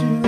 you.